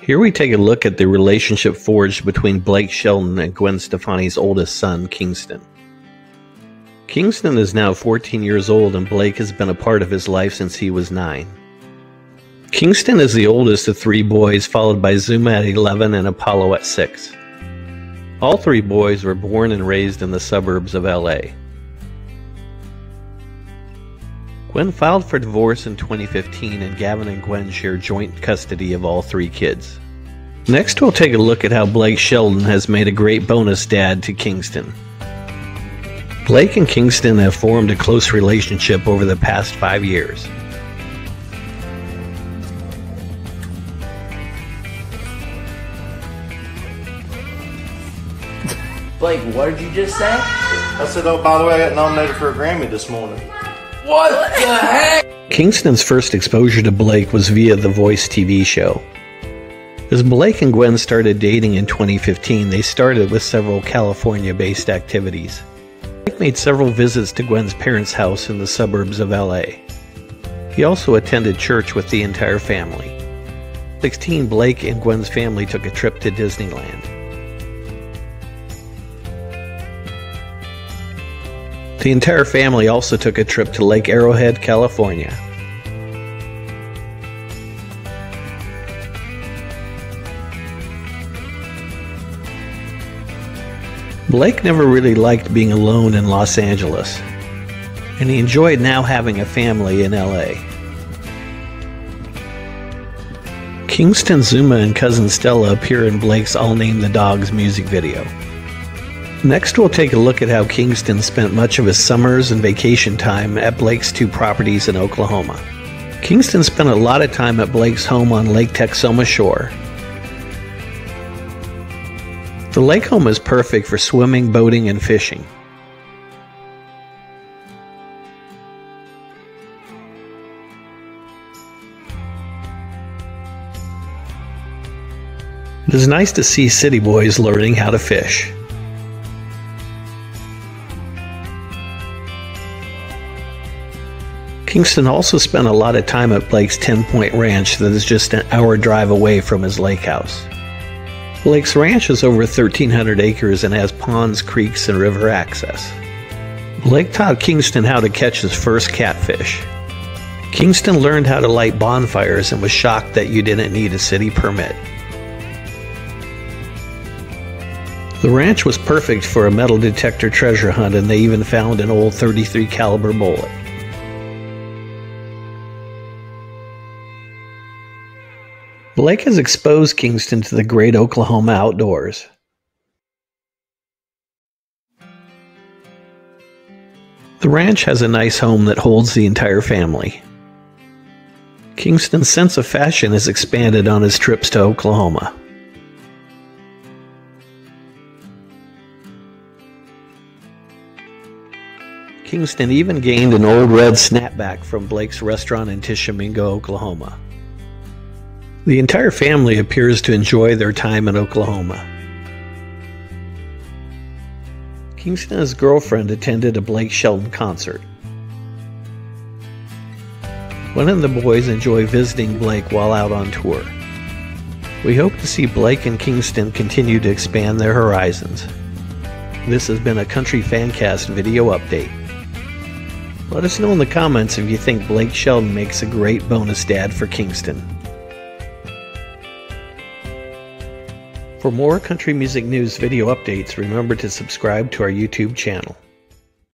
Here we take a look at the relationship forged between Blake Shelton and Gwen Stefani's oldest son, Kingston. Kingston is now 14 years old and Blake has been a part of his life since he was 9. Kingston is the oldest of three boys, followed by Zuma at 11 and Apollo at 6. All three boys were born and raised in the suburbs of LA. Gwen filed for divorce in 2015 and Gavin and Gwen share joint custody of all three kids. Next, we'll take a look at how Blake Shelton has made a great bonus dad to Kingston. Blake and Kingston have formed a close relationship over the past five years. Blake, what did you just say? I said, oh, by the way, I got nominated for a Grammy this morning. What the heck? Kingston's first exposure to Blake was via the Voice TV show. As Blake and Gwen started dating in 2015, they started with several California based activities. Blake made several visits to Gwen's parents' house in the suburbs of LA. He also attended church with the entire family. 16, Blake and Gwen's family took a trip to Disneyland. The entire family also took a trip to Lake Arrowhead, California. Blake never really liked being alone in Los Angeles, and he enjoyed now having a family in LA. Kingston Zuma and cousin Stella appear in Blake's I'll Name the Dogs music video. Next, we'll take a look at how Kingston spent much of his summers and vacation time at Blake's two properties in Oklahoma. Kingston spent a lot of time at Blake's home on Lake Texoma Shore. The lake home is perfect for swimming, boating, and fishing. It is nice to see city boys learning how to fish. Kingston also spent a lot of time at Blake's 10 Point Ranch that is just an hour drive away from his lake house. Blake's ranch is over 1,300 acres and has ponds, creeks, and river access. Blake taught Kingston how to catch his first catfish. Kingston learned how to light bonfires and was shocked that you didn't need a city permit. The ranch was perfect for a metal detector treasure hunt and they even found an old 33 caliber bullet. Blake has exposed Kingston to the great Oklahoma outdoors. The ranch has a nice home that holds the entire family. Kingston's sense of fashion has expanded on his trips to Oklahoma. Kingston even gained an old red snapback from Blake's restaurant in Tishomingo, Oklahoma. The entire family appears to enjoy their time in Oklahoma. Kingston and his girlfriend attended a Blake Shelton concert. One of the boys enjoy visiting Blake while out on tour. We hope to see Blake and Kingston continue to expand their horizons. This has been a Country Fancast video update. Let us know in the comments if you think Blake Shelton makes a great bonus dad for Kingston. For more country music news video updates, remember to subscribe to our YouTube channel.